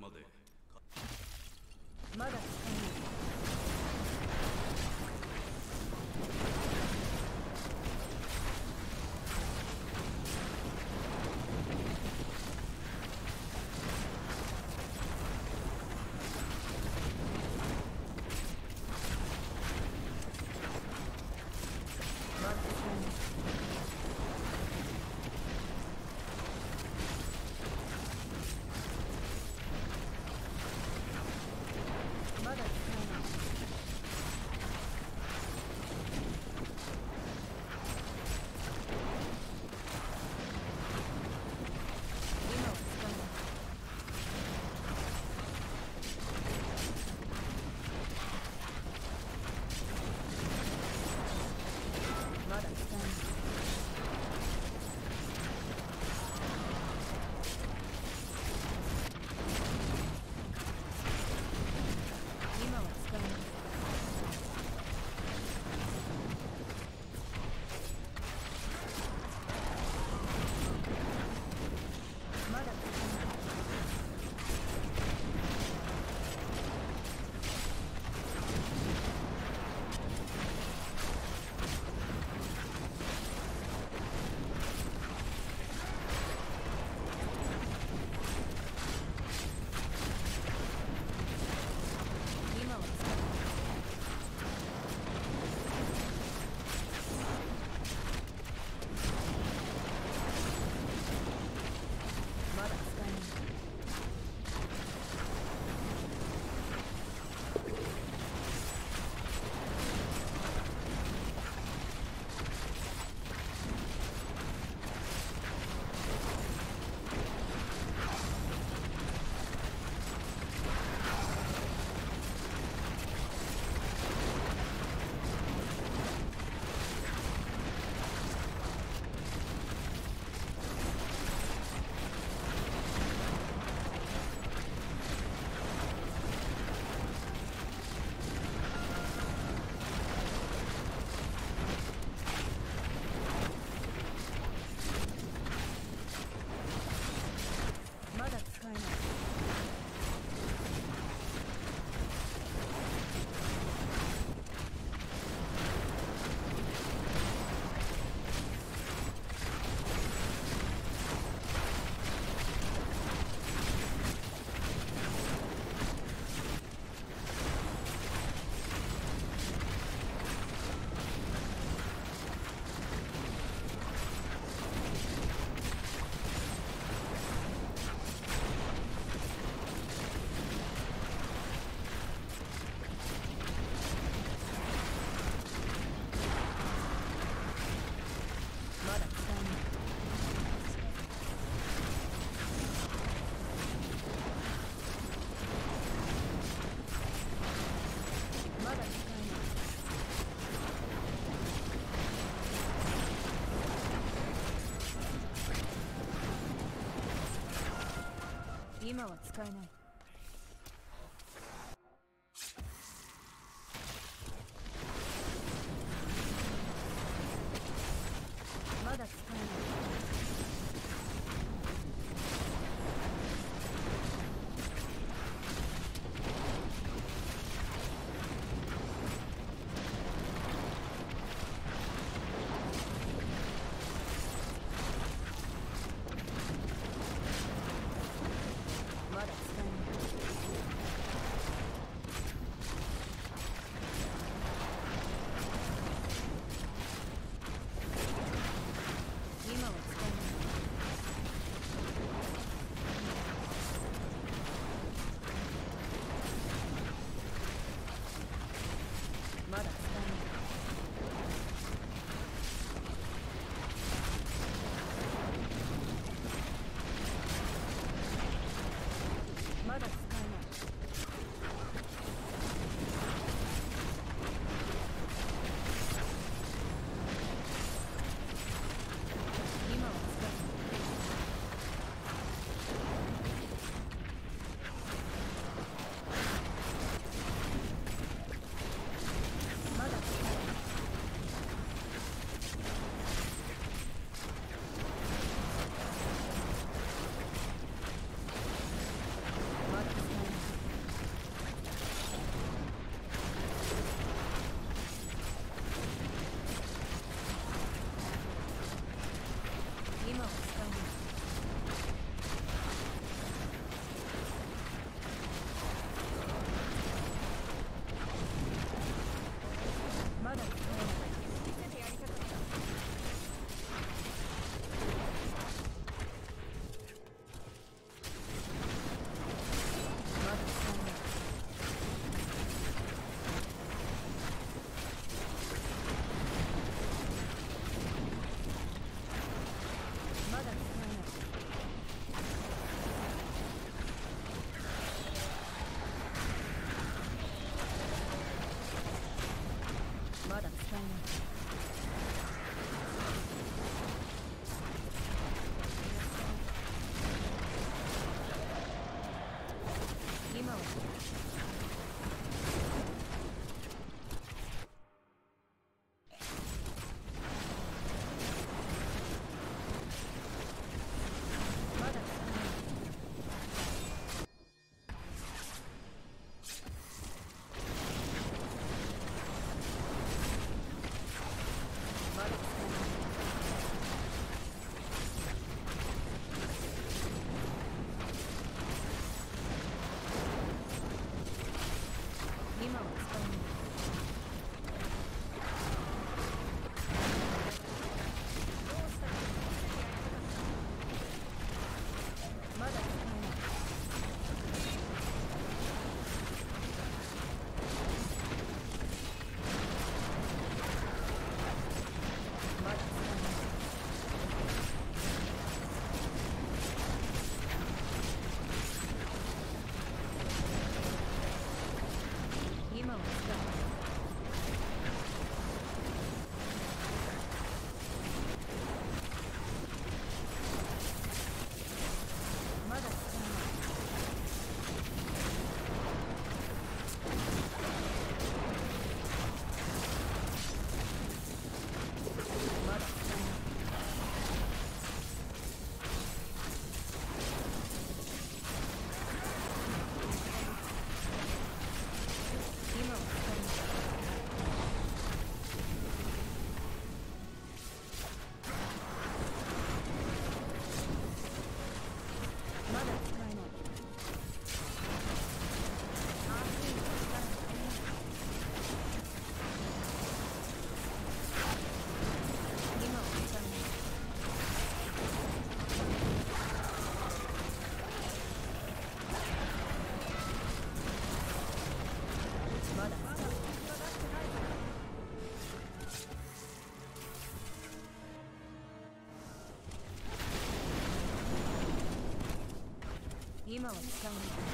まで今は使えない。今は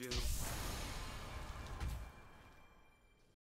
you.